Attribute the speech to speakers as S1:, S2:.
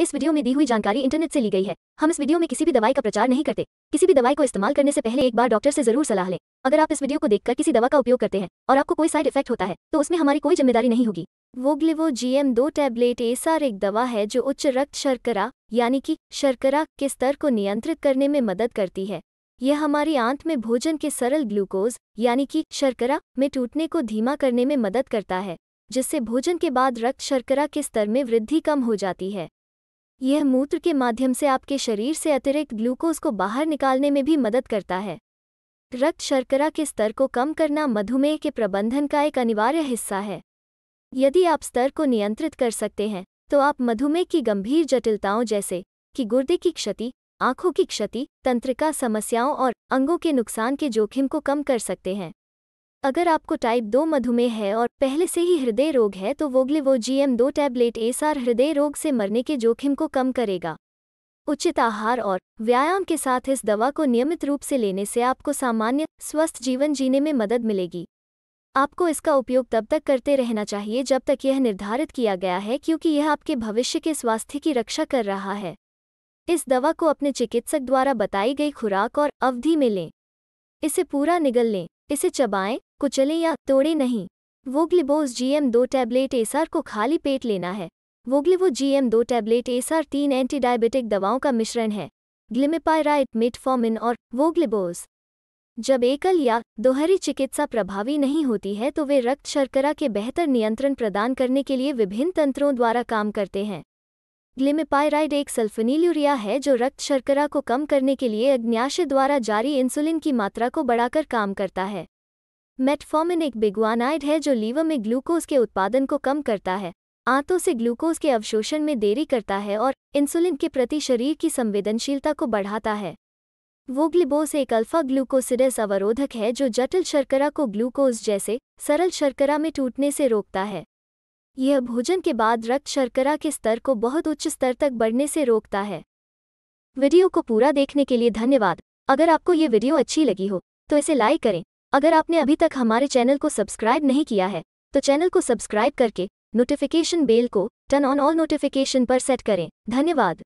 S1: इस वीडियो में दी हुई जानकारी इंटरनेट से ली गई है। हम इस वीडियो में किसी भी दवाई का प्रचार नहीं करते। किसी भी दवाई को इस्तेमाल करने से पहले एक बार डॉक्टर से ज़रूर सलाह लें। अगर आप इस वीडियो को देखकर किसी दवा का उपयोग करते हैं और आपको कोई साइड इफ़ेक्ट होता है तो उसमें हमारी कोई ज़िम्मेदारी नहीं होगी।
S2: वोग्लिवो जीएम दो टैबलेट एसार एक दवा है जो उच्च रक्त शर्करा, यानी कि शर्करा के स्तर को नियंत्रित करने में मदद करती है। यह हमारी आंत में भोजन के सरल ग्लूकोज, यानी कि शर्करा, में टूटने को धीमा करने में मदद करता है, जिससे भोजन के बाद रक्त शर्करा के स्तर में वृद्धि कम हो जाती है। यह मूत्र के माध्यम से आपके शरीर से अतिरिक्त ग्लूकोज को बाहर निकालने में भी मदद करता है। रक्त शर्करा के स्तर को कम करना मधुमेह के प्रबंधन का एक अनिवार्य हिस्सा है। यदि आप स्तर को नियंत्रित कर सकते हैं तो आप मधुमेह की गंभीर जटिलताओं जैसे कि गुर्दे की क्षति, आँखों की क्षति, तंत्रिका समस्याओं और अंगों के नुकसान के जोखिम को कम कर सकते हैं। अगर आपको टाइप दो मधुमेह है और पहले से ही हृदय रोग है तो वोग्लिवो जीएम दो टैबलेट एसआर हृदय रोग से मरने के जोखिम को कम करेगा। उचित आहार और व्यायाम के साथ इस दवा को नियमित रूप से लेने से आपको सामान्य, स्वस्थ जीवन जीने में मदद मिलेगी। आपको इसका उपयोग तब तक करते रहना चाहिए जब तक यह निर्धारित किया गया है, क्योंकि यह आपके भविष्य के स्वास्थ्य की रक्षा कर रहा है। इस दवा को अपने चिकित्सक द्वारा बताई गई खुराक और अवधि में लें। इसे पूरा निगल लें। इसे चबाएँ, कुचलें या तोड़े नहीं। वोग्लिबोज जीएम दो टैबलेट एसआर को खाली पेट लेना है। वोग्लिवो जीएम दो टैबलेट एसआर तीन एंटीडायबिटिक दवाओं का मिश्रण है। ग्लिमिपायराइट, मिटफॉर्मिन और वोग्लिबोज जब एकल या दोहरी चिकित्सा प्रभावी नहीं होती है तो वे रक्त शर्करा के बेहतर नियंत्रण प्रदान करने के लिए विभिन्न तंत्रों द्वारा काम करते हैं। ग्लिमिपायराइड एक सल्फनील्यूरिया है जो रक्त शर्करा को कम करने के लिए अग्न्याशय द्वारा जारी इंसुलिन की मात्रा को बढ़ाकर काम करता है। मेटफॉर्मिन एक बिग्वानाइड है जो लीवर में ग्लूकोज के उत्पादन को कम करता है, आंतों से ग्लूकोज के अवशोषण में देरी करता है और इंसुलिन के प्रति शरीर की संवेदनशीलता को बढ़ाता है। वोग्लिबोस एक अल्फ़ा ग्लूकोसिडस अवरोधक है जो जटिल शर्करा को ग्लूकोज जैसे सरल शर्करा में टूटने से रोकता है। यह भोजन के बाद रक्त शर्करा के स्तर को बहुत उच्च स्तर तक बढ़ने से रोकता है। वीडियो को पूरा देखने के लिए धन्यवाद। अगर आपको ये वीडियो अच्छी लगी हो तो इसे लाइक करें। अगर आपने अभी तक हमारे चैनल को सब्सक्राइब नहीं किया है तो चैनल को सब्सक्राइब करके नोटिफिकेशन बेल को टर्न ऑन ऑल नोटिफिकेशन पर सेट करें। धन्यवाद।